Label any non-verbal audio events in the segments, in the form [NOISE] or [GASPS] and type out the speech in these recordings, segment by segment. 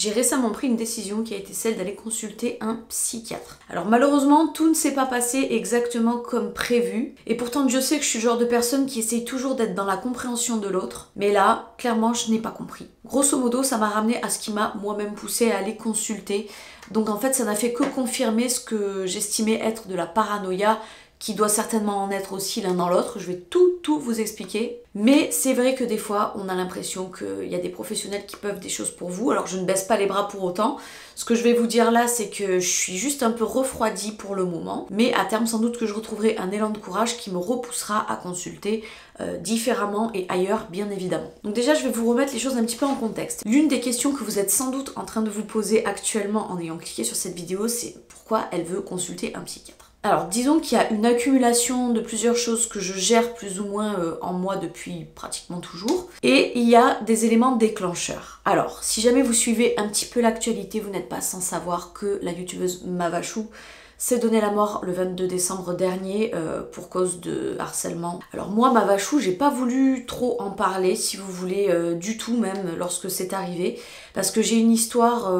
j'ai récemment pris une décision qui a été celle d'aller consulter un psychiatre. Alors malheureusement, tout ne s'est pas passé exactement comme prévu, et pourtant Dieu sait que je suis le genre de personne qui essaye toujours d'être dans la compréhension de l'autre, mais là, clairement, je n'ai pas compris. Grosso modo, ça m'a ramené à ce qui m'a moi-même poussé à aller consulter. Donc en fait, ça n'a fait que confirmer ce que j'estimais être de la paranoïa qui doit certainement en être aussi l'un dans l'autre. Je vais tout, tout vous expliquer. Mais c'est vrai que des fois, on a l'impression qu'il y a des professionnels qui peuvent des choses pour vous. Alors je ne baisse pas les bras pour autant. Ce que je vais vous dire là, c'est que je suis juste un peu refroidie pour le moment. Mais à terme, sans doute que je retrouverai un élan de courage qui me repoussera à consulter euh, différemment et ailleurs, bien évidemment. Donc déjà, je vais vous remettre les choses un petit peu en contexte. L'une des questions que vous êtes sans doute en train de vous poser actuellement en ayant cliqué sur cette vidéo, c'est pourquoi elle veut consulter un psychiatre. Alors disons qu'il y a une accumulation de plusieurs choses que je gère plus ou moins euh, en moi depuis pratiquement toujours. Et il y a des éléments déclencheurs. Alors si jamais vous suivez un petit peu l'actualité, vous n'êtes pas sans savoir que la youtubeuse Mavachou s'est donné la mort le 22 décembre dernier euh, pour cause de harcèlement. Alors moi Mavachou j'ai pas voulu trop en parler si vous voulez euh, du tout même lorsque c'est arrivé parce que j'ai une histoire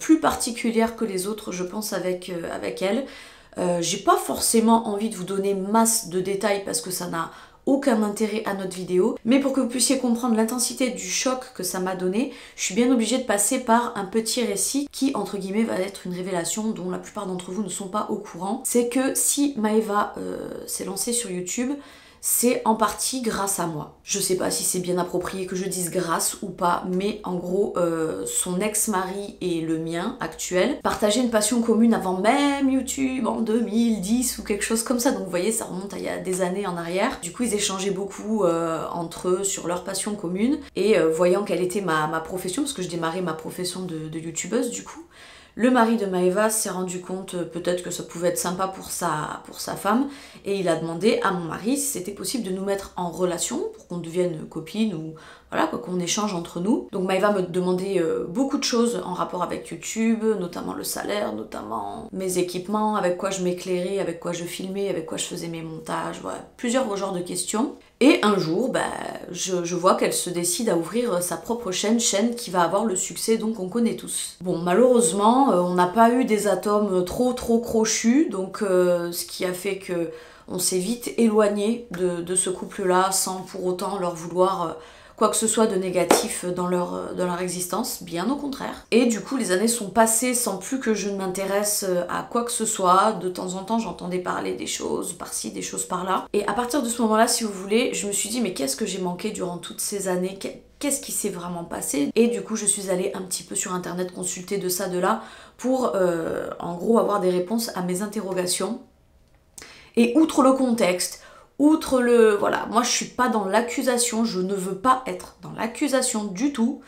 plus particulière que les autres je pense avec, avec elle. Euh, j'ai pas forcément envie de vous donner masse de détails parce que ça n'a aucun intérêt à notre vidéo, mais pour que vous puissiez comprendre l'intensité du choc que ça m'a donné, je suis bien obligée de passer par un petit récit qui, entre guillemets, va être une révélation dont la plupart d'entre vous ne sont pas au courant. C'est que si Maeva euh, s'est lancée sur YouTube, c'est en partie grâce à moi. Je sais pas si c'est bien approprié que je dise grâce ou pas, mais en gros, euh, son ex-mari et le mien actuel partageaient une passion commune avant même YouTube en 2010 ou quelque chose comme ça. Donc vous voyez, ça remonte à il y a des années en arrière. Du coup, ils échangeaient beaucoup euh, entre eux sur leur passion commune et euh, voyant quelle était ma, profession, parce que je démarrais ma profession de, de youtubeuse du coup, le mari de Maeva s'est rendu compte euh, peut-être que ça pouvait être sympa pour sa, pour sa femme et il a demandé à mon mari si c'était possible de nous mettre en relation pour qu'on devienne copines ou voilà quoi qu'on échange entre nous. Donc Maeva me demandait euh, beaucoup de choses en rapport avec YouTube, notamment le salaire, notamment mes équipements, avec quoi je m'éclairais, avec quoi je filmais, avec quoi je faisais mes montages, voilà, plusieurs genres de questions. Et un jour, bah, je, vois qu'elle se décide à ouvrir sa propre chaîne, chaîne qui va avoir le succès donc on connaît tous. Bon, malheureusement, euh, on n'a pas eu des atomes trop trop crochus, donc euh, ce qui a fait que on s'est vite éloigné de, ce couple-là sans pour autant leur vouloir quoi que ce soit de négatif dans leur, dans leur existence, bien au contraire. Et du coup, les années sont passées sans plus que je ne m'intéresse euh, à quoi que ce soit. De temps en temps, j'entendais parler des choses par-ci, des choses par-là. Et à partir de ce moment-là, si vous voulez, je me suis dit, mais qu'est-ce que j'ai manqué durant toutes ces années? Qu'est-ce qui s'est vraiment passé? Et du coup, je suis allée un petit peu sur internet consulter de ça, de là, pour euh, en gros avoir des réponses à mes interrogations. Et outre le contexte, outre le... Voilà, moi je suis pas dans l'accusation, je ne veux pas être dans l'accusation du tout.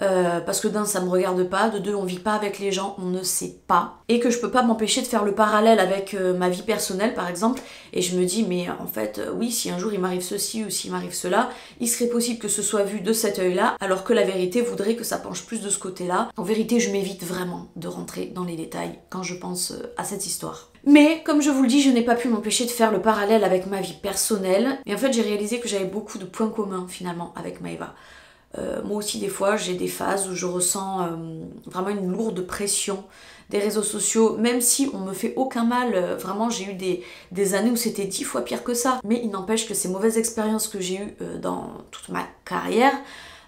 Euh, parce que d'un ça me regarde pas, de deux on vit pas avec les gens, on ne sait pas, et que je peux pas m'empêcher de faire le parallèle avec euh, ma vie personnelle par exemple, et je me dis mais en fait euh, oui si un jour il m'arrive ceci ou s'il m'arrive cela, il serait possible que ce soit vu de cet œil là, alors que la vérité voudrait que ça penche plus de ce côté là. En vérité je m'évite vraiment de rentrer dans les détails quand je pense à cette histoire. Mais comme je vous le dis, je n'ai pas pu m'empêcher de faire le parallèle avec ma vie personnelle. Et en fait, j'ai réalisé que j'avais beaucoup de points communs finalement avec Maeva. Euh, moi aussi, des fois, j'ai des phases où je ressens euh, vraiment une lourde pression des réseaux sociaux, même si on me fait aucun mal. Euh, vraiment, j'ai eu des, des, années où c'était dix fois pire que ça. Mais il n'empêche que ces mauvaises expériences que j'ai eues dans toute ma carrière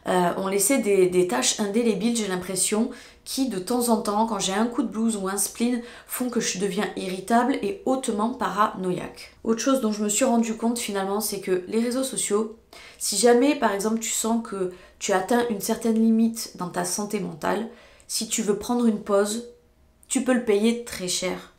ont laissé des, des tâches indélébiles, j'ai l'impression, qui de temps en temps, quand j'ai un coup de blues ou un spleen, font que je deviens irritable et hautement paranoïaque. Autre chose dont je me suis rendu compte finalement, c'est que les réseaux sociaux, si jamais par exemple tu sens que tu atteins une certaine limite dans ta santé mentale, si tu veux prendre une pause, tu peux le payer très cher.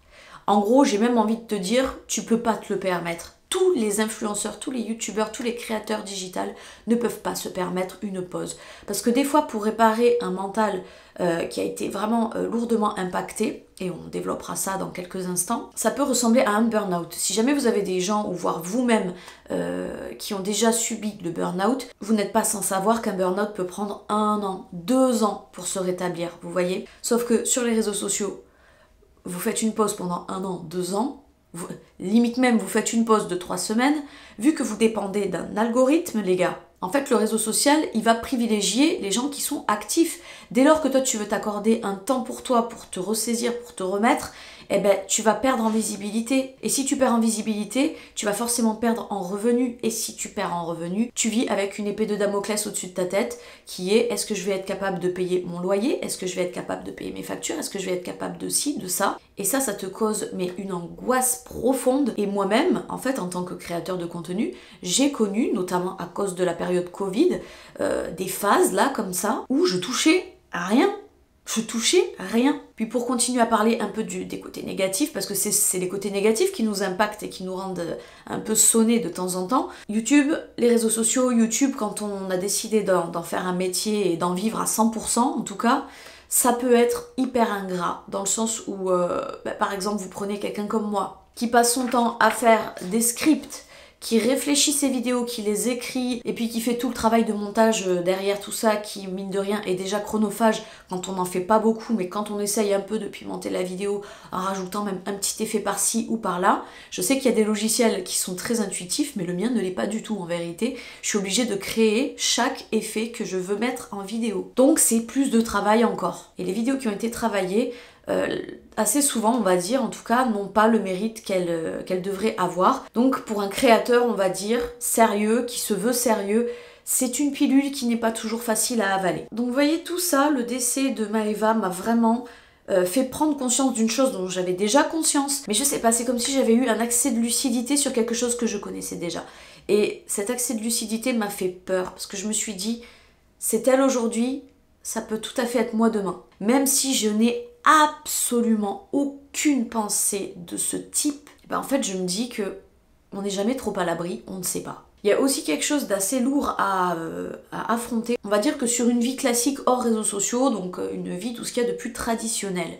En gros, j'ai même envie de te dire, tu peux pas te le permettre tous les influenceurs, tous les youtubeurs, tous les créateurs digitales ne peuvent pas se permettre une pause. Parce que des fois, pour réparer un mental euh, qui a été vraiment euh, lourdement impacté, et on développera ça dans quelques instants, ça peut ressembler à un burn-out. Si jamais vous avez des gens, ou voire vous-même, euh, qui ont déjà subi le burn-out, vous n'êtes pas sans savoir qu'un burn-out peut prendre un an, deux ans pour se rétablir, vous voyez? Sauf que sur les réseaux sociaux, vous faites une pause pendant un an, deux ans, limite même vous faites une pause de trois semaines, vu que vous dépendez d'un algorithme, les gars, En fait, le réseau social, il va privilégier les gens qui sont actifs. Dès lors que toi, tu veux t'accorder un temps pour toi, pour te ressaisir, pour te remettre, eh ben, tu vas perdre en visibilité. Et si tu perds en visibilité, tu vas forcément perdre en revenus. Et si tu perds en revenus, tu vis avec une épée de Damoclès au-dessus de ta tête qui est est-ce que je vais être capable de payer mon loyer? Est-ce que je vais être capable de payer mes factures? Est-ce que je vais être capable de ci, de ça? Et ça, ça te cause mais une angoisse profonde. Et moi-même, en fait, en tant que créateur de contenu, j'ai connu, notamment à cause de la période Covid, euh, des phases là comme ça où je touchais à rien je touchais rien. Puis pour continuer à parler un peu du, des côtés négatifs, parce que c'est les côtés négatifs qui nous impactent et qui nous rendent euh, un peu sonnés de temps en temps, YouTube, les réseaux sociaux, YouTube, quand on a décidé d'en faire un métier et d'en vivre à 100% en tout cas, ça peut être hyper ingrat, dans le sens où, euh, bah, par exemple, vous prenez quelqu'un comme moi, qui passe son temps à faire des scripts, qui réfléchit ses vidéos, qui les écrit, et puis qui fait tout le travail de montage euh, derrière tout ça, qui mine de rien est déjà chronophage quand on n'en fait pas beaucoup, mais quand on essaye un peu de pimenter la vidéo en rajoutant même un petit effet par-ci ou par-là, je sais qu'il y a des logiciels qui sont très intuitifs, mais le mien ne l'est pas du tout en vérité. Je suis obligée de créer chaque effet que je veux mettre en vidéo. Donc c'est plus de travail encore. Et les vidéos qui ont été travaillées, euh, assez souvent, on va dire, en tout cas, n'ont pas le mérite qu'elles euh, devraient avoir. Donc pour un créateur, on va dire, sérieux, qui se veut sérieux, c'est une pilule qui n'est pas toujours facile à avaler. Donc voyez tout ça, le décès de Maeva m'a vraiment euh, fait prendre conscience d'une chose dont j'avais déjà conscience. Mais je sais pas, c'est comme si j'avais eu un accès de lucidité sur quelque chose que je connaissais déjà. Et cet accès de lucidité m'a fait peur parce que je me suis dit, c'est elle aujourd'hui, ça peut tout à fait être moi demain. Même si je n'ai absolument aucune pensée de ce type, eh ben en fait je me dis que on n'est jamais trop à l'abri, on ne sait pas. Il y a aussi quelque chose d'assez lourd à, euh, à, affronter. On va dire que sur une vie classique hors réseaux sociaux, donc euh, une vie tout ce qu'il y a de plus traditionnel,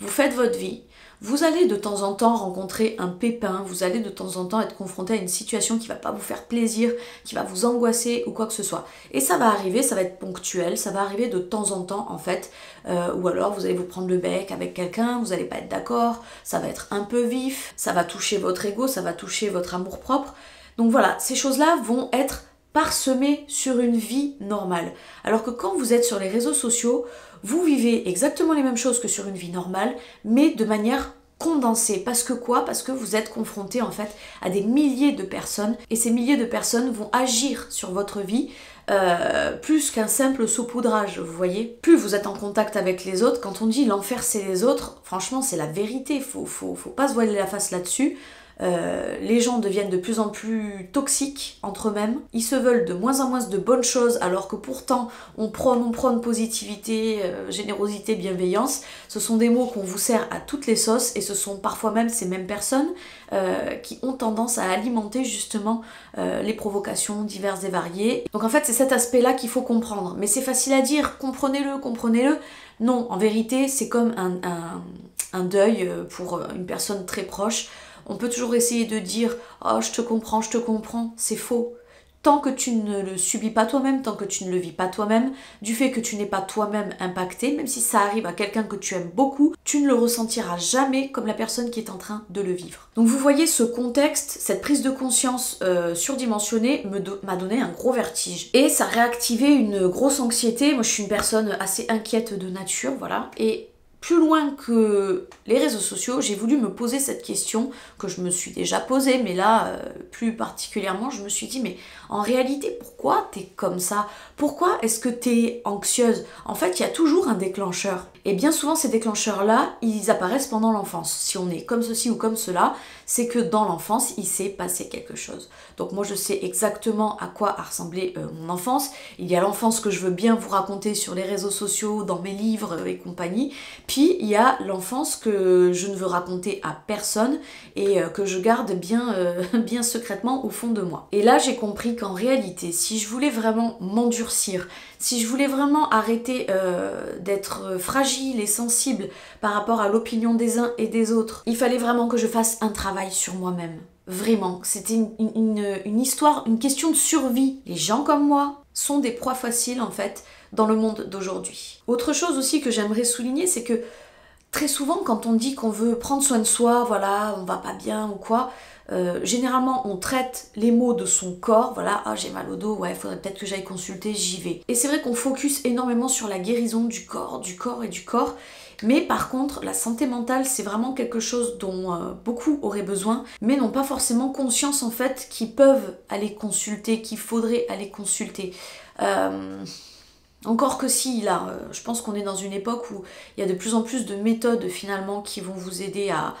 vous faites votre vie, vous allez de temps en temps rencontrer un pépin, vous allez de temps en temps être confronté à une situation qui va pas vous faire plaisir, qui va vous angoisser ou quoi que ce soit. Et ça va arriver, ça va être ponctuel, ça va arriver de temps en temps en fait, euh, ou alors vous allez vous prendre le bec avec quelqu'un, vous allez pas être d'accord, ça va être un peu vif, ça va toucher votre ego, ça va toucher votre amour propre. Donc voilà, ces choses-là vont être parsemées sur une vie normale. Alors que quand vous êtes sur les réseaux sociaux, vous vivez exactement les mêmes choses que sur une vie normale, mais de manière condensée. Parce que quoi? Parce que vous êtes confronté en fait à des milliers de personnes et ces milliers de personnes vont agir sur votre vie euh, plus qu'un simple saupoudrage, vous voyez? Plus vous êtes en contact avec les autres, quand on dit l'enfer c'est les autres, franchement c'est la vérité, faut, faut, faut pas se voiler la face là-dessus. Euh, les gens deviennent de plus en plus toxiques entre eux-mêmes. Ils se veulent de moins en moins de bonnes choses alors que pourtant on prône, positivité, euh, générosité, bienveillance. Ce sont des mots qu'on vous sert à toutes les sauces et ce sont parfois même ces mêmes personnes euh, qui ont tendance à alimenter justement les provocations diverses et variées. Donc en fait c'est cet aspect-là qu'il faut comprendre. Mais c'est facile à dire, comprenez-le, comprenez-le. Non, en vérité c'est comme un deuil pour une personne très proche. On peut toujours essayer de dire Oh, je te comprends, je te comprends. C'est faux. Tant que tu ne le subis pas toi-même, tant que tu ne le vis pas toi-même, du fait que tu n'es pas toi-même impacté, même si ça arrive à quelqu'un que tu aimes beaucoup, tu ne le ressentiras jamais comme la personne qui est en train de le vivre. Donc vous voyez ce contexte, cette prise de conscience euh, surdimensionnée m'a donné un gros vertige. Et ça a réactivé une grosse anxiété. Moi je suis une personne assez inquiète de nature, voilà. Et plus loin que les réseaux sociaux, j'ai voulu me poser cette question que je me suis déjà posée, mais là, euh, plus particulièrement, je me suis dit, mais en réalité, pourquoi t'es comme ça? Pourquoi est-ce que t'es anxieuse? En fait, il y a toujours un déclencheur. Et bien souvent, ces déclencheurs-là, ils apparaissent pendant l'enfance. Si on est comme ceci ou comme cela, c'est que dans l'enfance, il s'est passé quelque chose. Donc moi, je sais exactement à quoi a ressemblé euh, mon enfance. Il y a l'enfance que je veux bien vous raconter sur les réseaux sociaux, dans mes livres et compagnie. Puis, il y a l'enfance que je ne veux raconter à personne et euh, que je garde bien, euh, [LAUGHS] bien secrètement au fond de moi. Et là, j'ai compris qu'en réalité, si je voulais vraiment m'endurcir, si je voulais vraiment arrêter d'être fragile et sensible par rapport à l'opinion des uns et des autres, il fallait vraiment que je fasse un travail sur moi-même. Vraiment, c'était une, histoire, une question de survie. Les gens comme moi sont des proies faciles en fait dans le monde d'aujourd'hui. Autre chose aussi que j'aimerais souligner, c'est que très souvent quand on dit qu'on veut prendre soin de soi, voilà, on va pas bien ou quoi, Euh, généralement, on traite les maux de son corps. Voilà, ah j'ai mal au dos, ouais, faudrait peut-être que j'aille consulter, j'y vais. Et c'est vrai qu'on focus énormément sur la guérison du corps, du corps et du corps. Mais par contre, la santé mentale, c'est vraiment quelque chose dont euh, beaucoup auraient besoin, mais n'ont pas forcément conscience en fait qu'ils peuvent aller consulter, qu'il faudrait aller consulter. Euh, encore que si, là, je pense qu'on est dans une époque où il y a de plus en plus de méthodes finalement qui vont vous aider à,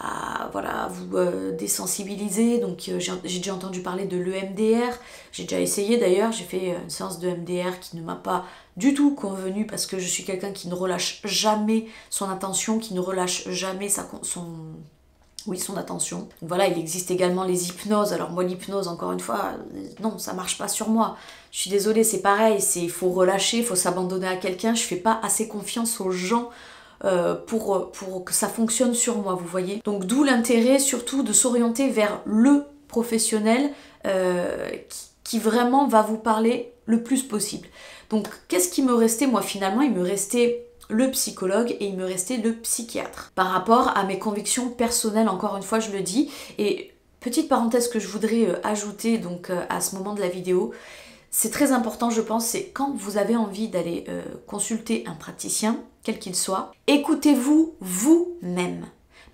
à voilà, vous euh, désensibiliser. Donc euh, j'ai déjà entendu parler de l'EMDR, j'ai déjà essayé d'ailleurs, j'ai fait une séance de MDR qui ne m'a pas du tout convenu parce que je suis quelqu'un qui ne relâche jamais son attention, qui ne relâche jamais sa, son, oui, son attention. Donc voilà, il existe également les hypnoses. Alors moi l'hypnose, encore une fois, non, ça marche pas sur moi. Je suis désolée, c'est pareil, il faut relâcher, il faut s'abandonner à quelqu'un. Je fais pas assez confiance aux gens euh, pour, que ça fonctionne sur moi, vous voyez. Donc d'où l'intérêt surtout de s'orienter vers le professionnel euh, qui, vraiment va vous parler le plus possible. Donc qu'est-ce qui me restait? Moi finalement Il me restait le psychologue et il me restait le psychiatre. Par rapport à mes convictions personnelles, encore une fois je le dis, et petite parenthèse que je voudrais euh, ajouter donc à ce moment de la vidéo, c'est très important je pense, c'est quand vous avez envie d'aller consulter un praticien, quel qu'il soit, écoutez-vous vous-même.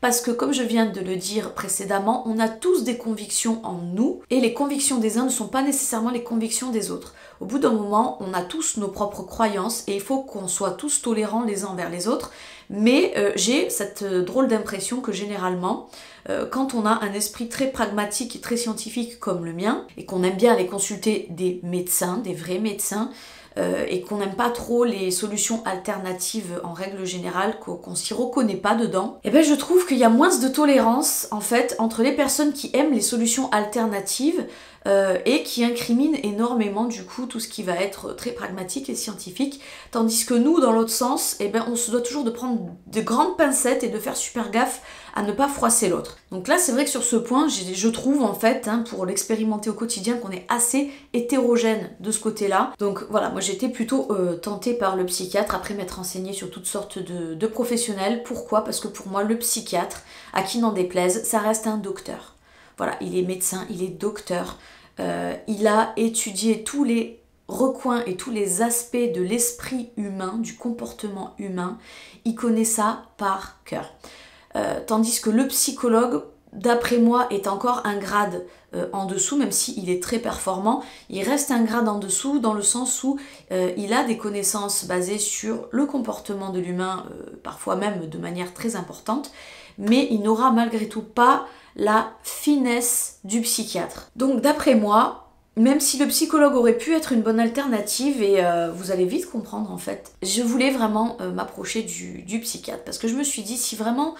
Parce que comme je viens de le dire précédemment, on a tous des convictions en nous et les convictions des uns ne sont pas nécessairement les convictions des autres. Au bout d'un moment, on a tous nos propres croyances et il faut qu'on soit tous tolérants les uns envers les autres. Mais euh, j'ai cette euh, drôle d'impression que généralement, euh, quand on a un esprit très pragmatique et très scientifique comme le mien, et qu'on aime bien aller consulter des médecins, des vrais médecins, euh, et qu'on n'aime pas trop les solutions alternatives en règle générale, qu'on s'y reconnaît pas dedans, et eh ben je trouve qu'il y a moins de tolérance en fait entre les personnes qui aiment les solutions alternatives euh, et qui incriminent énormément du coup tout ce qui va être très pragmatique et scientifique, tandis que nous dans l'autre sens, eh ben on se doit toujours de prendre de grandes pincettes et de faire super gaffe à ne pas froisser l'autre. Donc là, c'est vrai que sur ce point, je trouve en fait, hein, pour l'expérimenter au quotidien, qu'on est assez hétérogène de ce côté-là. Donc voilà, moi j'étais plutôt euh, tentée par le psychiatre, après m'être renseignée sur toutes sortes de, professionnels. Pourquoi? Parce que pour moi, le psychiatre, à qui n'en déplaise, ça reste un docteur. Voilà, il est médecin, il est docteur. Euh, il a étudié tous les recoins et tous les aspects de l'esprit humain, du comportement humain. Il connaît ça par cœur. Euh, tandis que le psychologue, d'après moi, est encore un grade euh, en dessous, même s'il est très performant, il reste un grade en dessous dans le sens où il a des connaissances basées sur le comportement de l'humain, parfois même de manière très importante, mais il n'aura malgré tout pas la finesse du psychiatre. Donc d'après moi, même si le psychologue aurait pu être une bonne alternative, et vous allez vite comprendre en fait, je voulais vraiment m'approcher du, psychiatre, parce que je me suis dit, si vraiment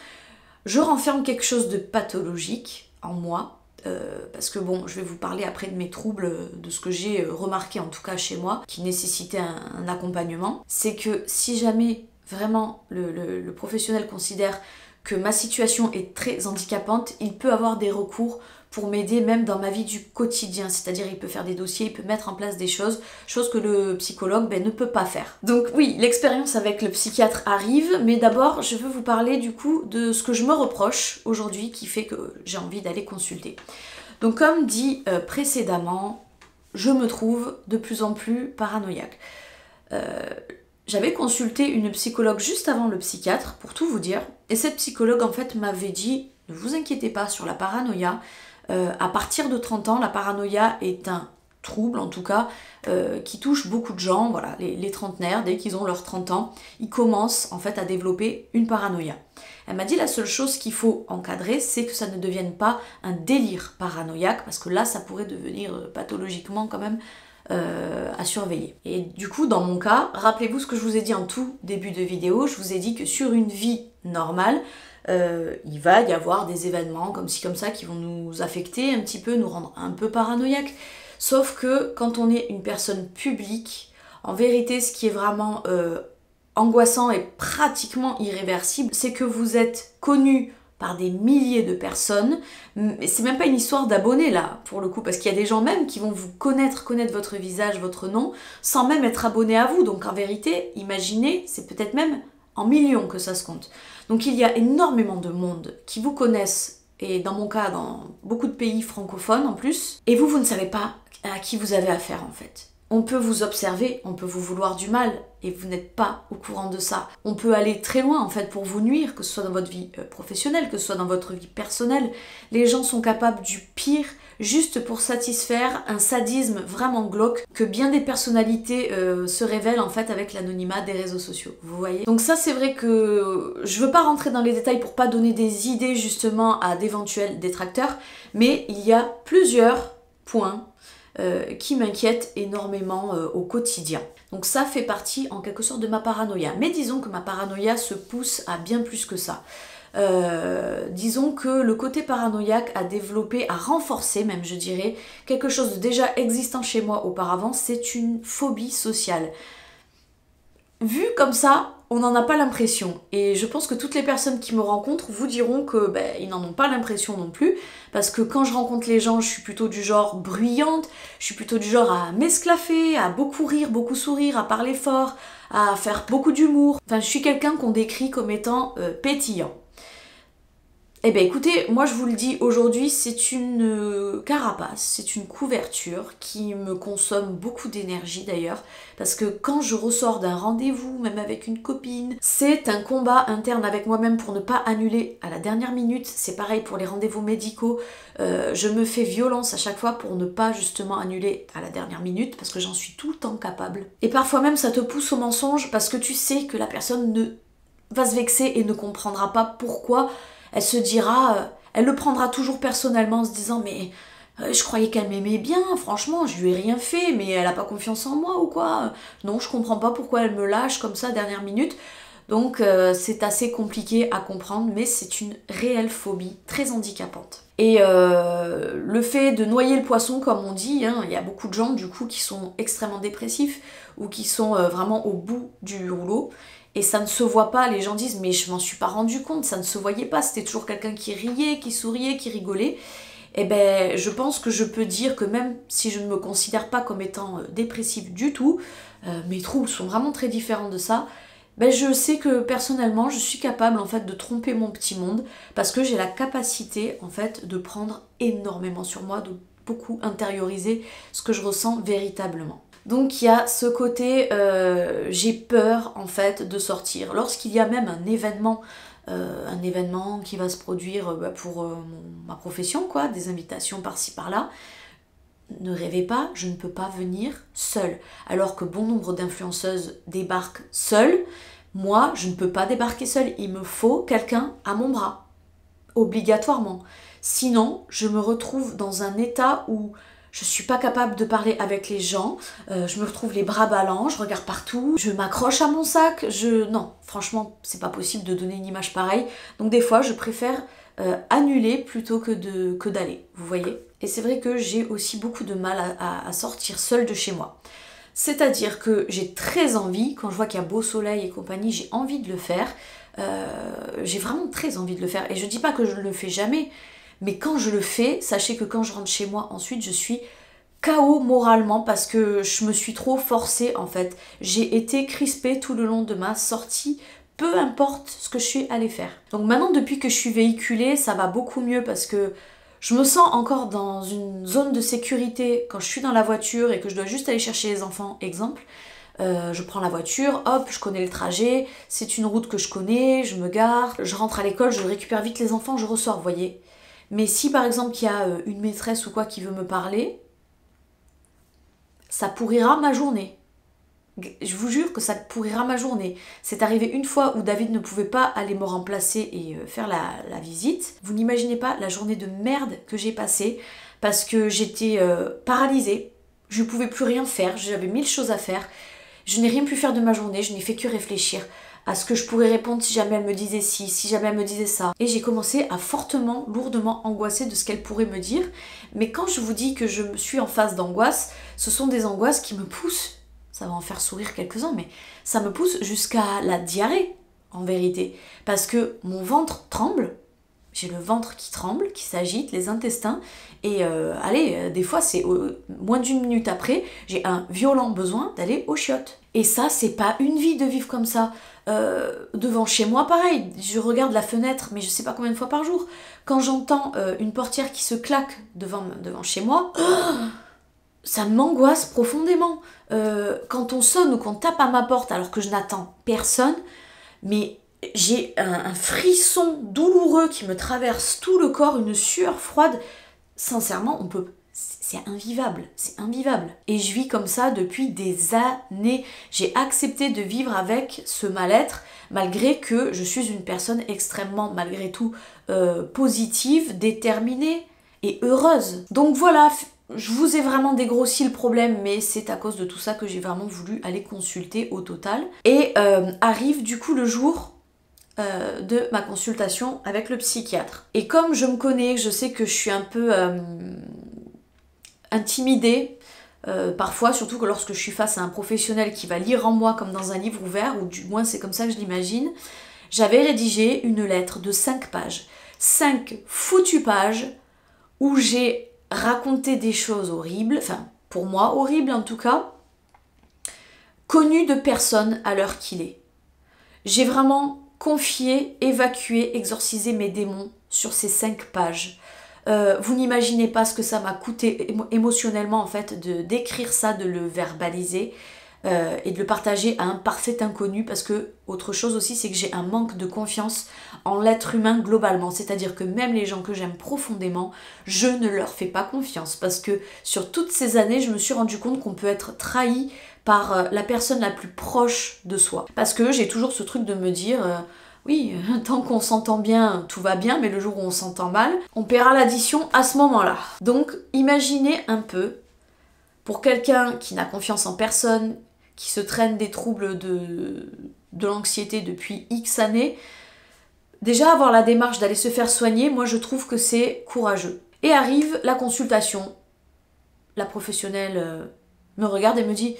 je renferme quelque chose de pathologique en moi, euh, parce que bon, je vais vous parler après de mes troubles, de ce que j'ai euh, remarqué en tout cas chez moi, qui nécessitait un, accompagnement, c'est que si jamais vraiment le professionnel considère que ma situation est très handicapante, il peut avoir des recours pour m'aider même dans ma vie du quotidien. C'est-à-dire il peut faire des dossiers, il peut mettre en place des choses, choses que le psychologue ben, ne peut pas faire. Donc oui, l'expérience avec le psychiatre arrive, mais d'abord je veux vous parler du coup de ce que je me reproche aujourd'hui qui fait que j'ai envie d'aller consulter. Donc comme dit euh, précédemment, je me trouve de plus en plus paranoïaque. Euh, j'avais consulté une psychologue juste avant le psychiatre, pour tout vous dire, et cette psychologue en fait m'avait dit ne vous inquiétez pas sur la paranoïa, euh, à partir de 30 ans, la paranoïa est un trouble en tout cas euh, qui touche beaucoup de gens, voilà, les, trentenaires, dès qu'ils ont leurs 30 ans, ils commencent en fait à développer une paranoïa. Elle m'a dit la seule chose qu'il faut encadrer, c'est que ça ne devienne pas un délire paranoïaque, parce que là ça pourrait devenir euh, pathologiquement quand même à surveiller. Et du coup, dans mon cas, rappelez-vous ce que je vous ai dit en tout début de vidéo, je vous ai dit que sur une vie normale, euh, il va y avoir des événements comme ci comme ça qui vont nous affecter un petit peu, nous rendre un peu paranoïaques. Sauf que quand on est une personne publique, en vérité ce qui est vraiment euh, angoissant et pratiquement irréversible, c'est que vous êtes connu par des milliers de personnes. C'est même pas une histoire d'abonnés là, pour le coup, parce qu'il y a des gens même qui vont vous connaître, connaître votre visage, votre nom, sans même être abonnés à vous. Donc en vérité, imaginez, c'est peut-être même en millions que ça se compte. Donc il y a énormément de monde qui vous connaissent et dans mon cas dans beaucoup de pays francophones en plus, et vous, vous ne savez pas à qui vous avez affaire en fait. On peut vous observer, on peut vous vouloir du mal et vous n'êtes pas au courant de ça. On peut aller très loin en fait pour vous nuire, que ce soit dans votre vie euh, professionnelle, que ce soit dans votre vie personnelle. Les gens sont capables du pire juste pour satisfaire un sadisme vraiment glauque que bien des personnalités euh, se révèlent en fait avec l'anonymat des réseaux sociaux. Vous voyez? Donc ça c'est vrai que je veux pas rentrer dans les détails pour pas donner des idées justement à d'éventuels détracteurs, mais il y a plusieurs points euh, qui m'inquiètent énormément euh, au quotidien. Donc ça fait partie en quelque sorte de ma paranoïa. Mais disons que ma paranoïa se pousse à bien plus que ça. Euh, disons que le côté paranoïaque a développé, a renforcé même je dirais, quelque chose de déjà existant chez moi auparavant, c'est une phobie sociale. Vu comme ça, on n'en a pas l'impression. Et je pense que toutes les personnes qui me rencontrent vous diront que ben, ils n'en ont pas l'impression non plus. Parce que quand je rencontre les gens, je suis plutôt du genre bruyante, je suis plutôt du genre à m'esclaffer, à beaucoup rire, beaucoup sourire, à parler fort, à faire beaucoup d'humour. Enfin, je suis quelqu'un qu'on décrit comme étant euh, pétillant. Eh bien écoutez, moi je vous le dis aujourd'hui, c'est une euh, carapace, c'est une couverture qui me consomme beaucoup d'énergie d'ailleurs, parce que quand je ressors d'un rendez-vous, même avec une copine, c'est un combat interne avec moi-même pour ne pas annuler à la dernière minute. C'est pareil pour les rendez-vous médicaux, euh, je me fais violence à chaque fois pour ne pas justement annuler à la dernière minute, parce que j'en suis tout le temps capable. Et parfois même ça te pousse au mensonge, parce que tu sais que la personne ne va se vexer et ne comprendra pas pourquoi elle se dira, euh, elle le prendra toujours personnellement en se disant mais euh, je croyais qu'elle m'aimait bien, franchement, je lui ai rien fait, mais elle a pas confiance en moi ou quoi? Non, je comprends pas pourquoi elle me lâche comme ça dernière minute. Donc euh, c'est assez compliqué à comprendre, mais c'est une réelle phobie très handicapante. Et le fait de noyer le poisson, comme on dit, hein, il y a beaucoup de gens du coup qui sont extrêmement dépressifs ou qui sont vraiment au bout du rouleau et ça ne se voit pas. Les gens disent mais je m'en suis pas rendu compte, ça ne se voyait pas. C'était toujours quelqu'un qui riait, qui souriait, qui rigolait. Et eh ben je pense que je peux dire que même si je ne me considère pas comme étant euh, dépressive du tout, euh, mes troubles sont vraiment très différents de ça. Ben je sais que personnellement je suis capable en fait de tromper mon petit monde parce que j'ai la capacité en fait de prendre énormément sur moi, de beaucoup intérioriser ce que je ressens véritablement. Donc il y a ce côté euh, j'ai peur en fait de sortir. Lorsqu'il y a même un événement, euh, un événement qui va se produire euh, bah, pour ma profession, quoi, des invitations par-ci par-là, ne rêvez pas, je ne peux pas venir seule. Alors que bon nombre d'influenceuses débarquent seules, moi je ne peux pas débarquer seule. Il me faut quelqu'un à mon bras, obligatoirement. Sinon, je me retrouve dans un état où je suis pas capable de parler avec les gens, euh, je me retrouve les bras ballants, je regarde partout, je m'accroche à mon sac, je... Non, franchement, c'est pas possible de donner une image pareille. Donc des fois, je préfère euh, annuler plutôt que de que d'aller, vous voyez Et c'est vrai que j'ai aussi beaucoup de mal à, sortir seule de chez moi. C'est-à-dire que j'ai très envie, quand je vois qu'il y a beau soleil et compagnie, j'ai envie de le faire. Euh, j'ai vraiment très envie de le faire. Et je dis pas que je ne le fais jamais, mais quand je le fais, sachez que quand je rentre chez moi, ensuite je suis KO moralement parce que je me suis trop forcée en fait. J'ai été crispée tout le long de ma sortie, peu importe ce que je suis allée faire. Donc maintenant depuis que je suis véhiculée, ça va beaucoup mieux parce que je me sens encore dans une zone de sécurité quand je suis dans la voiture et que je dois juste aller chercher les enfants, exemple. Euh, je prends la voiture, hop, je connais le trajet, c'est une route que je connais, je me gare, je rentre à l'école, je récupère vite les enfants, je ressors, vous voyez. Mais si par exemple il y a euh, une maîtresse ou quoi qui veut me parler, ça pourrira ma journée. Je vous jure que ça pourrira ma journée. C'est arrivé une fois où David ne pouvait pas aller me remplacer et euh, faire la, visite. Vous n'imaginez pas la journée de merde que j'ai passée parce que j'étais euh, paralysée. Je ne pouvais plus rien faire. J'avais mille choses à faire. Je n'ai rien pu faire de ma journée. Je n'ai fait que réfléchir à ce que je pourrais répondre si jamais elle me disait ci, si jamais elle me disait ça. Et j'ai commencé à fortement, lourdement angoisser de ce qu'elle pourrait me dire. Mais quand je vous dis que je suis en phase d'angoisse, ce sont des angoisses qui me poussent, ça va en faire sourire quelques-uns, mais ça me pousse jusqu'à la diarrhée, en vérité. Parce que mon ventre tremble, j'ai le ventre qui tremble, qui s'agite, les intestins. Et euh, allez, euh, des fois, c'est moins d'une minute après, j'ai un violent besoin d'aller aux chiottes. Et ça, c'est pas une vie de vivre comme ça. Euh, devant chez moi, pareil, je regarde la fenêtre, mais je sais pas combien de fois par jour. Quand j'entends une portière qui se claque devant, devant chez moi, [GASPS] ça m'angoisse profondément. quand on sonne ou qu'on tape à ma porte alors que je n'attends personne, mais j'ai un, frisson douloureux qui me traverse tout le corps, une sueur froide. Sincèrement, on peut. C'est invivable, c'est invivable. Et je vis comme ça depuis des années. J'ai accepté de vivre avec ce mal-être, malgré que je suis une personne extrêmement, malgré tout, euh, positive, déterminée et heureuse. Donc voilà, je vous ai vraiment dégrossi le problème, mais c'est à cause de tout ça que j'ai vraiment voulu aller consulter au total. Et euh, arrive du coup le jour euh, de ma consultation avec le psychiatre. Et comme je me connais, je sais que je suis un peu intimidée, euh, parfois, surtout que lorsque je suis face à un professionnel qui va lire en moi comme dans un livre ouvert, ou du moins c'est comme ça que je l'imagine, j'avais rédigé une lettre de 5 pages. 5 foutues pages où j'ai raconté des choses horribles, enfin pour moi horribles en tout cas, connues de personne à l'heure qu'il est. J'ai vraiment confier, évacuer, exorciser mes démons sur ces cinq pages. Euh, vous n'imaginez pas ce que ça m'a coûté émotionnellement en fait de d'écrire ça, de le verbaliser euh, et de le partager à un parfait inconnu parce que autre chose aussi c'est que j'ai un manque de confiance en l'être humain globalement, c'est-à-dire que même les gens que j'aime profondément, je ne leur fais pas confiance parce que sur toutes ces années je me suis rendu compte qu'on peut être trahi par euh, la personne la plus proche de soi. Parce que j'ai toujours ce truc de me dire, oui, [LAUGHS] tant qu'on s'entend bien, tout va bien, mais le jour où on s'entend mal, on paiera l'addition à ce moment-là. Donc imaginez un peu, pour quelqu'un qui n'a confiance en personne, qui se traîne des troubles de, l'anxiété depuis X années, déjà avoir la démarche d'aller se faire soigner, moi je trouve que c'est courageux. Et arrive la consultation. La professionnelle euh, me regarde et me dit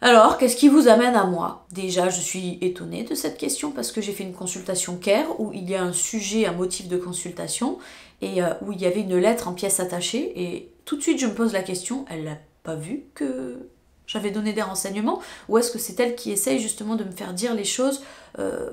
alors, qu'est-ce qui vous amène à moi? Déjà, je suis étonnée de cette question parce que j'ai fait une consultation CARE où il y a un sujet, un motif de consultation et euh, où il y avait une lettre en pièces attachées et tout de suite je me pose la question, elle n'a pas vu que j'avais donné des renseignements ou est-ce que c'est elle qui essaye justement de me faire dire les choses euh,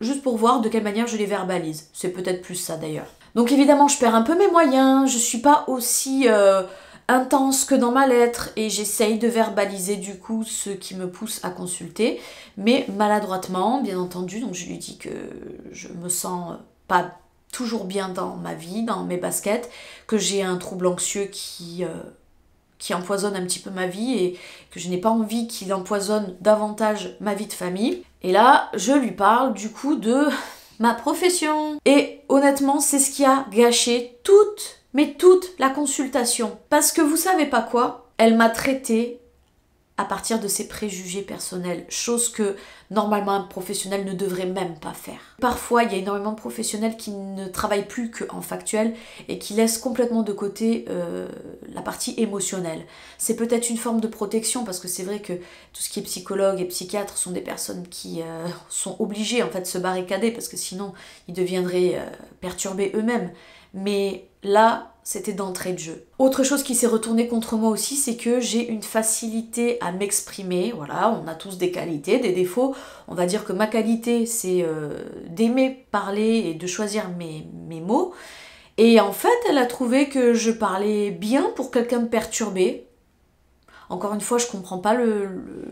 juste pour voir de quelle manière je les verbalise? C'est peut-être plus ça d'ailleurs. Donc évidemment, je perds un peu mes moyens, je suis pas aussi... Euh, intense que dans ma lettre et j'essaye de verbaliser du coup ce qui me pousse à consulter, mais maladroitement, bien entendu, donc je lui dis que je me sens pas toujours bien dans ma vie, dans mes baskets, que j'ai un trouble anxieux qui, euh, qui empoisonne un petit peu ma vie et que je n'ai pas envie qu'il empoisonne davantage ma vie de famille. Et là, je lui parle du coup de ma profession. Et honnêtement, c'est ce qui a gâché toute mais toute la consultation. Parce que vous savez pas quoi Elle m'a traité à partir de ses préjugés personnels, chose que normalement un professionnel ne devrait même pas faire. Parfois, il y a énormément de professionnels qui ne travaillent plus qu'en factuel et qui laissent complètement de côté euh, la partie émotionnelle. C'est peut-être une forme de protection parce que c'est vrai que tout ce qui est psychologue et psychiatre sont des personnes qui euh, sont obligées en fait de se barricader parce que sinon ils deviendraient euh, perturbés eux-mêmes. Mais là, c'était d'entrée de jeu. Autre chose qui s'est retournée contre moi aussi, c'est que j'ai une facilité à m'exprimer. Voilà, on a tous des qualités, des défauts. On va dire que ma qualité, c'est euh, d'aimer parler et de choisir mes, mes mots. Et en fait, elle a trouvé que je parlais bien pour quelqu'un de perturbé. Encore une fois, je comprends pas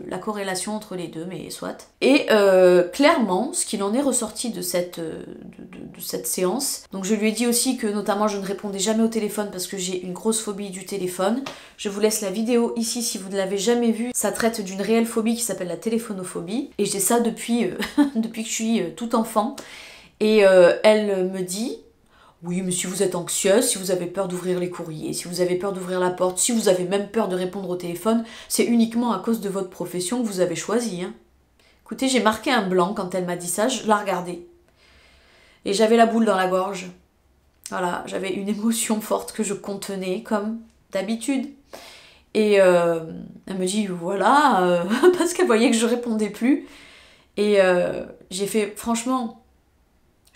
la corrélation entre les deux, mais soit. Et euh, clairement, ce qu'il en est ressorti de cette, euh, de, cette séance, donc je lui ai dit aussi que notamment je ne répondais jamais au téléphone parce que j'ai une grosse phobie du téléphone. Je vous laisse la vidéo ici si vous ne l'avez jamais vue. Ça traite d'une réelle phobie qui s'appelle la téléphonophobie. Et j'ai ça depuis, euh, [LAUGHS] depuis que je suis tout enfant. Et elle me dit, oui, mais si vous êtes anxieuse, si vous avez peur d'ouvrir les courriers, si vous avez peur d'ouvrir la porte, si vous avez même peur de répondre au téléphone, c'est uniquement à cause de votre profession que vous avez choisi. Hein. Écoutez, j'ai marqué un blanc quand elle m'a dit ça, je la regardais. Et j'avais la boule dans la gorge. Voilà, j'avais une [LAUGHS] émotion forte que je contenais, comme d'habitude. Et euh, elle me dit voilà, euh, [LAUGHS] parce qu'elle voyait que je répondais plus. Et euh, j'ai fait franchement,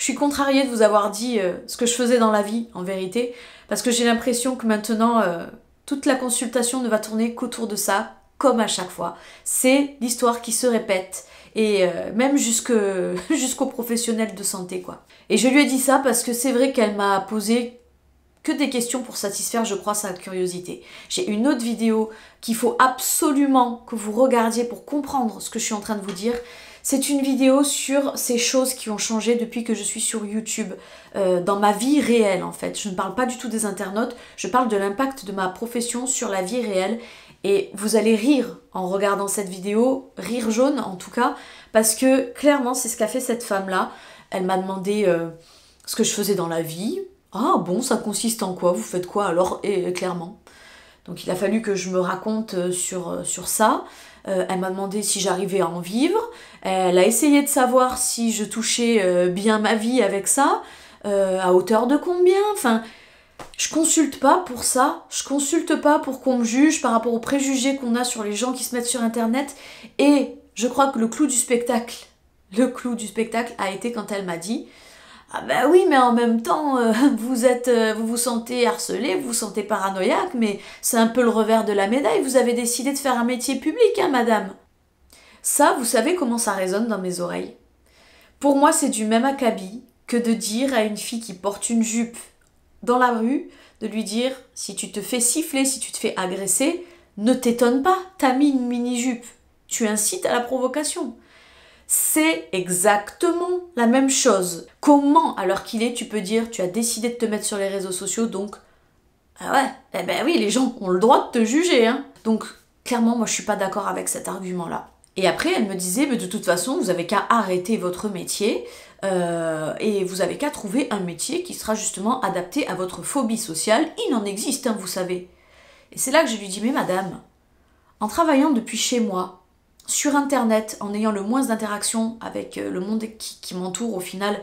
Je suis contrariée de vous avoir dit euh, ce que je faisais dans la vie, en vérité, parce que j'ai l'impression que maintenant, euh, toute la consultation ne va tourner qu'autour de ça, comme à chaque fois. C'est l'histoire qui se répète, et euh, même [LAUGHS] jusqu'aux professionnels de santé, quoi. Et je lui ai dit ça parce que c'est vrai qu'elle m'a posé que des questions pour satisfaire, je crois, sa curiosité. J'ai une autre vidéo qu'il faut absolument que vous regardiez pour comprendre ce que je suis en train de vous dire. C'est une vidéo sur ces choses qui ont changé depuis que je suis sur YouTube, euh, dans ma vie réelle en fait. Je ne parle pas du tout des internautes, je parle de l'impact de ma profession sur la vie réelle. Et vous allez rire en regardant cette vidéo, rire jaune en tout cas, parce que clairement c'est ce qu'a fait cette femme-là. Elle m'a demandé euh, ce que je faisais dans la vie, ah bon, ça consiste en quoi? Vous faites quoi alors? Et clairement. Donc il a fallu que je me raconte euh, euh, sur ça. Euh, elle m'a demandé si j'arrivais à en vivre. Elle a essayé de savoir si je touchais bien ma vie avec ça. à hauteur de combien Enfin, je consulte pas pour ça. Je consulte pas pour qu'on me juge par rapport aux préjugés qu'on a sur les gens qui se mettent sur internet. Et je crois que le clou du spectacle, le clou du spectacle a été quand elle m'a dit ah ben oui, mais en même temps, euh, [LAUGHS] vous êtes, euh, vous vous sentez harcelé, vous vous sentez paranoïaque, mais c'est un peu le revers de la médaille. Vous avez décidé de faire un métier public, hein, madame. Ça, vous savez comment ça résonne dans mes oreilles. Pour moi, c'est du même acabit que de dire à une fille qui porte une jupe dans la rue, de lui dire si tu te fais siffler, si tu te fais agresser, ne t'étonne pas, t'as mis une mini-jupe. Tu incites à la provocation. C'est exactement la même chose. Comment, alors qu'il est, tu peux dire tu as décidé de te mettre sur les réseaux sociaux, donc ah ouais, eh ben oui, les gens ont le droit de te juger, hein. Donc clairement, moi je suis pas d'accord avec cet argument-là. Et après, elle me disait, mais de toute façon, vous avez qu'à arrêter votre métier euh, et vous avez qu'à trouver un métier qui sera justement adapté à votre phobie sociale. Il en existe, hein, vous savez. Et c'est là que je lui dis, mais madame, en travaillant depuis chez moi, sur Internet, en ayant le moins d'interactions avec euh, le monde qui, m'entoure au final,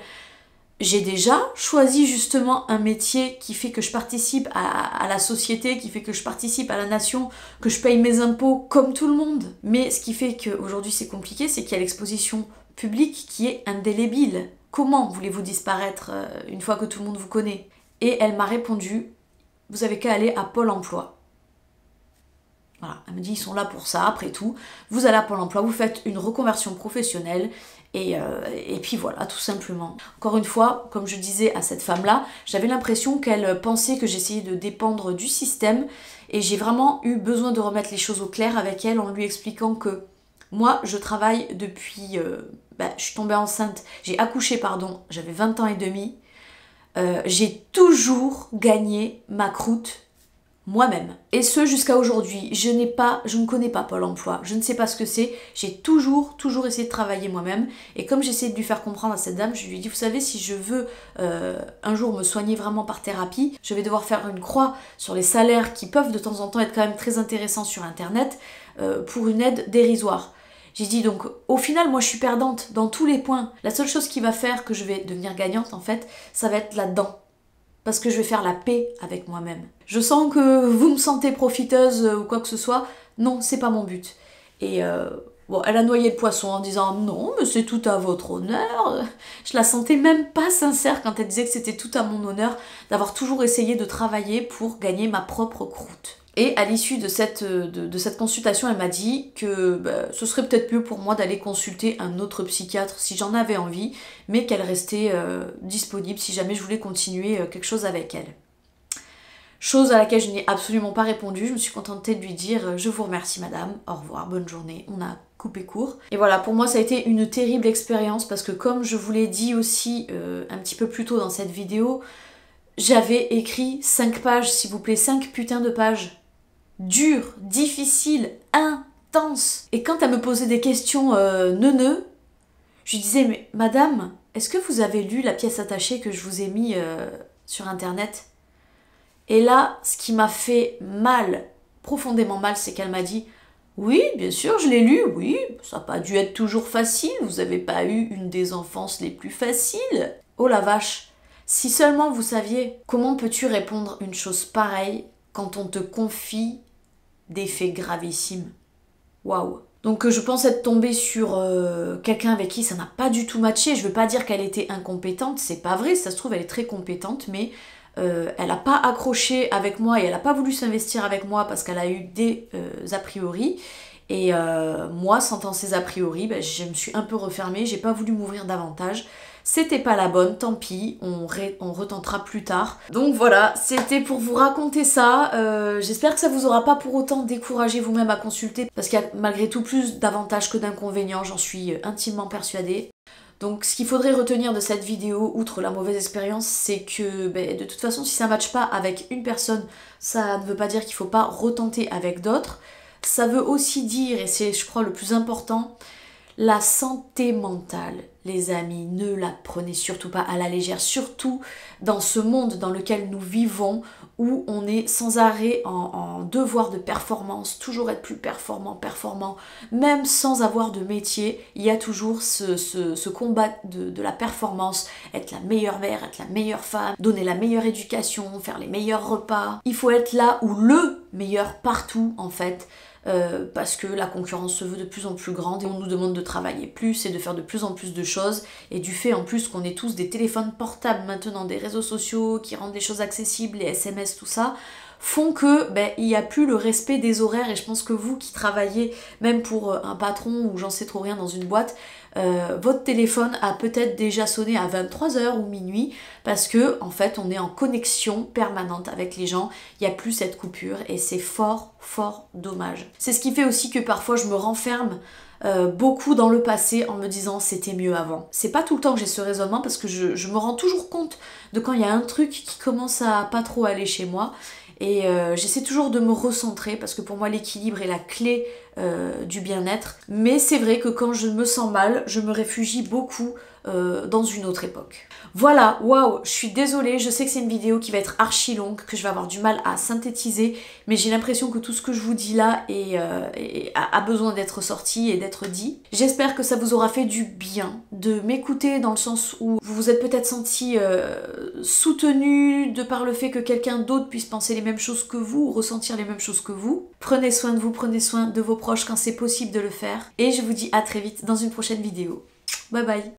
j'ai déjà choisi justement un métier qui fait que je participe à, la société, qui fait que je participe à la nation, que je paye mes impôts comme tout le monde. Mais ce qui fait qu'aujourd'hui c'est compliqué, c'est qu'il y a l'exposition publique qui est indélébile. Comment voulez-vous disparaître euh, une fois que tout le monde vous connaît? Et elle m'a répondu, vous avez qu'à aller à Pôle Emploi. Voilà, elle me dit ils sont là pour ça, après tout. Vous allez à Pôle emploi, vous faites une reconversion professionnelle et, euh, et, puis voilà, tout simplement. Encore une fois, comme je disais à cette femme-là, j'avais l'impression qu'elle pensait que j'essayais de dépendre du système et j'ai vraiment eu besoin de remettre les choses au clair avec elle en lui expliquant que moi, je travaille depuis... Euh, bah, je suis tombée enceinte, j'ai accouché, pardon, j'avais 20 ans et demi. Euh, j'ai toujours gagné ma croûte moi-même. Et ce jusqu'à aujourd'hui. Je n'ai pas, je ne connais pas Pôle emploi. Je ne sais pas ce que c'est. J'ai toujours, toujours essayé de travailler moi-même. Et comme j'essaie de lui faire comprendre à cette dame, je lui ai dit, vous savez, si je veux euh, un jour me soigner vraiment par thérapie, je vais devoir faire une croix sur les salaires qui peuvent de temps en temps être quand même très intéressants sur Internet euh, pour une aide dérisoire. J'ai dit donc au final moi je suis perdante dans tous les points. La seule chose qui va faire que je vais devenir gagnante en fait, ça va être là-dedans parce que je vais faire la paix avec moi-même. Je sens que vous me sentez profiteuse ou quoi que ce soit. Non, c'est pas mon but. Et euh, bon, elle a noyé le poisson en disant non, mais c'est tout à votre honneur. Je la sentais même pas sincère quand elle disait que c'était tout à mon honneur d'avoir toujours essayé de travailler pour gagner ma propre croûte. Et à l'issue de cette, de, cette consultation, elle m'a dit que bah, ce serait peut-être mieux pour moi d'aller consulter un autre psychiatre si j'en avais envie, mais qu'elle restait euh, disponible si jamais je voulais continuer euh, quelque chose avec elle. Chose à laquelle je n'ai absolument pas répondu, je me suis contentée de lui dire euh, je vous remercie madame, au revoir, bonne journée, on a coupé court. Et voilà, pour moi ça a été une terrible expérience parce que comme je vous l'ai dit aussi un petit peu plus tôt dans cette vidéo, j'avais écrit 5 pages, s'il vous plaît, 5 putains de pages dur, difficile, intense. Et quand elle me posait des questions euh, neuneux, je lui disais Mais madame, est-ce que vous avez lu la pièce attachée que je vous ai mis euh, sur internet? Et là, ce qui m'a fait mal, profondément mal, c'est qu'elle m'a dit oui, bien sûr, je l'ai lu, oui, ça n'a pas dû être toujours facile, vous n'avez pas eu une des enfances les plus faciles. Oh la vache, si seulement vous saviez comment peux-tu répondre une chose pareille quand on te confie des faits gravissimes. Waouh Donc je pense être tombée sur quelqu'un avec qui ça n'a pas du tout matché. Je veux pas dire qu'elle était incompétente, c'est pas vrai, ça se trouve elle est très compétente, mais elle n'a pas accroché avec moi et elle n'a pas voulu s'investir avec moi parce qu'elle a eu des a priori. Et moi, sentant ces a priori, ben, je me suis un peu refermée, j'ai pas voulu m'ouvrir davantage. C'était pas la bonne, tant pis, on, retentera plus tard. Donc voilà, c'était pour vous raconter ça. Euh, j'espère que ça vous aura pas pour autant découragé vous-même à consulter, parce qu'il y a malgré tout plus d'avantages que d'inconvénients, j'en suis intimement persuadée. Donc ce qu'il faudrait retenir de cette vidéo, outre la mauvaise expérience, c'est que ben, de toute façon si ça ne matche pas avec une personne, ça ne veut pas dire qu'il ne faut pas retenter avec d'autres. Ça veut aussi dire, et c'est je crois le plus important, la santé mentale, les amis, ne la prenez surtout pas à la légère, surtout dans ce monde dans lequel nous vivons où on est sans arrêt en, devoir de performance, toujours être plus performant, performant, même sans avoir de métier, il y a toujours ce, combat de, la performance, être la meilleure mère, être la meilleure femme, donner la meilleure éducation, faire les meilleurs repas. Il faut être là où le meilleur partout en fait. Euh, parce que la concurrence se veut de plus en plus grande et on nous demande de travailler plus et de faire de plus en plus de choses. Et du fait en plus qu'on est tous des téléphones portables maintenant, des réseaux sociaux qui rendent des choses accessibles, les SMS, tout ça, font que ben, il n'y a plus le respect des horaires et je pense que vous qui travaillez même pour euh, un patron ou j'en sais trop rien dans une boîte, euh, votre téléphone a peut-être déjà sonné à 23h ou minuit parce que en fait on est en connexion permanente avec les gens, il n'y a plus cette coupure et c'est fort fort dommage. C'est ce qui fait aussi que parfois je me renferme euh, beaucoup dans le passé en me disant c'était mieux avant. C'est pas tout le temps que j'ai ce raisonnement parce que je, me rends toujours compte de quand il y a un truc qui commence à pas trop aller chez moi et euh, j'essaie toujours de me recentrer parce que pour moi l'équilibre est la clé euh, du bien-être. Mais c'est vrai que quand je me sens mal, je me réfugie beaucoup euh, dans une autre époque. Voilà, waouh, je suis désolée, je sais que c'est une vidéo qui va être archi longue, que je vais avoir du mal à synthétiser, mais j'ai l'impression que tout ce que je vous dis là euh, a, besoin d'être sorti et d'être dit. J'espère que ça vous aura fait du bien de m'écouter dans le sens où vous vous êtes peut-être senti soutenu de par le fait que quelqu'un d'autre puisse penser les mêmes choses que vous ou ressentir les mêmes choses que vous. Prenez soin de vous, prenez soin de vos quand c'est possible de le faire. Et je vous dis à très vite dans une prochaine vidéo. Bye bye